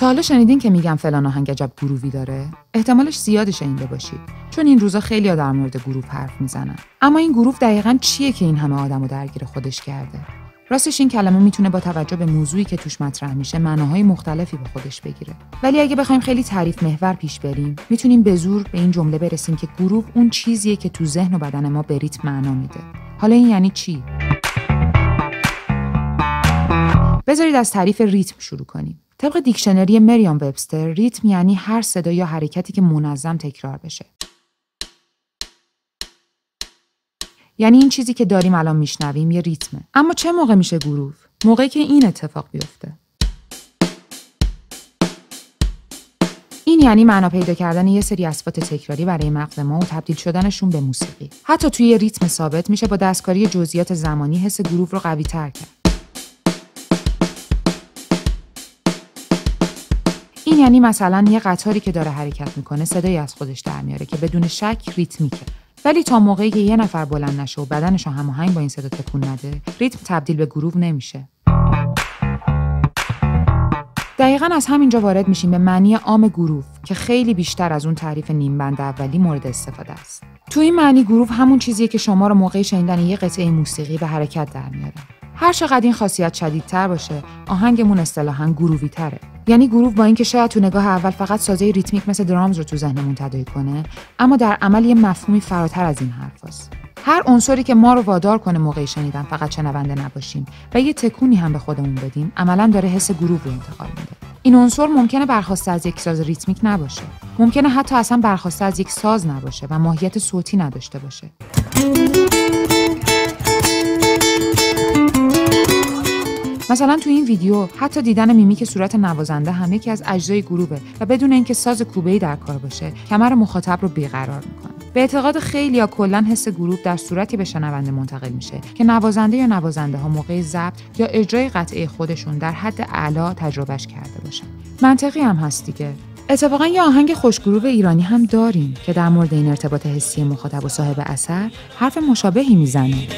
تا حالا شنیدین که میگم فلان آهنگ عجب گروهی داره؟ احتمالش زیاد شنیده باشید چون این روزا خیلی در مورد گروه حرف می‌زنن. اما این گروه دقیقا چیه که این همه آدمو درگیر خودش کرده؟ راستش این کلمه می‌تونه با توجه به موضوعی که توش مطرح میشه معناهای مختلفی به خودش بگیره. ولی اگه بخوایم خیلی تعریف محور پیش بریم می‌تونیم به زور به این جمله برسیم که گروه اون چیزیه که تو ذهن و بدن ما به ریتم معنا میده. حالا این یعنی چی؟ بذارید از تعریف ریتم شروع کنیم. طبق دیکشنری مریام وبستر ریتم یعنی هر صدا یا حرکتی که منظم تکرار بشه. یعنی این چیزی که داریم الان میشنویم یه ریتمه. اما چه موقع میشه گروف؟ موقعی که این اتفاق بیفته. این یعنی معنا پیدا کردن یه سری اسبات تکراری برای مغز ما و تبدیل شدنشون به موسیقی. حتی توی یه ریتم ثابت میشه با دستکاری جزئیات زمانی حس گروف رو قوی تر کرد. یعنی مثلا یه قطاری که داره حرکت می‌کنه صدایی از خودش در میاره که بدون شک ریتمیکه. ولی تا موقعی که یه نفر بلند نشه و بدنش هماهنگ با این صدا تکون نده ریتم تبدیل به گروه نمیشه. دقیقا از همینجا وارد میشیم به معنی عام گروه که خیلی بیشتر از اون تعریف نیم بند اولی مورد استفاده است. تو این معنی گروه همون چیزیه که شما رو موقع شنیدن یه قطعه موسیقی به حرکت در میاره. هر چقدر این خاصیت شدیدتر باشه آهنگمون اصطلاحا گروهی تره یعنی گروه با اینکه شاید تو نگاه اول فقط سازه ریتمیک مثل درامز رو تو ذهنمون تداعی کنه اما در عمل یه مفهومی فراتر از این حرفاست هر عنصری که ما رو وادار کنه موقع شنیدن فقط شنونده نباشیم و یه تکونی هم به خودمون بدیم عملا داره حس گروه رو انتقال میده. این عنصر ممکنه برخواسته از یک ساز ریتمیک نباشه. ممکنه حتی اصلا برخواسته از یک ساز نباشه و ماهیت صوتی نداشته باشه. مثلا تو این ویدیو حتی دیدن میمیک صورت نوازنده هم یکی از اجزای گروهه و بدون اینکه ساز کوبه‌ای در کار باشه کمر مخاطب رو بیقرار می‌کنه. به اعتقاد خیلی یا کلا حس گروه در صورتی به شنونده منتقل میشه که نوازنده یا نوازنده ها موقع ضبط یا اجرای قطعه خودشون در حد اعلا تجربهش کرده باشن. منطقی هم هست دیگه. اتفاقا یه آهنگ خوشگروه ایرانی هم داریم که در مورد این ارتباط حسی مخاطب و صاحب اثر حرف مشابهی می‌زنه.